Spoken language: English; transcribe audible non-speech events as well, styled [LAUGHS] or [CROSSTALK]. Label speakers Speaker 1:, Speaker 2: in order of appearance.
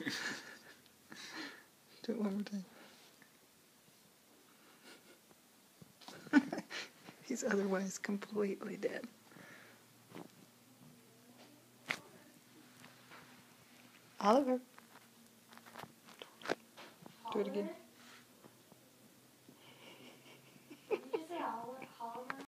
Speaker 1: [LAUGHS] Do it one more time. [LAUGHS] He's otherwise completely dead. Oliver. Do it again.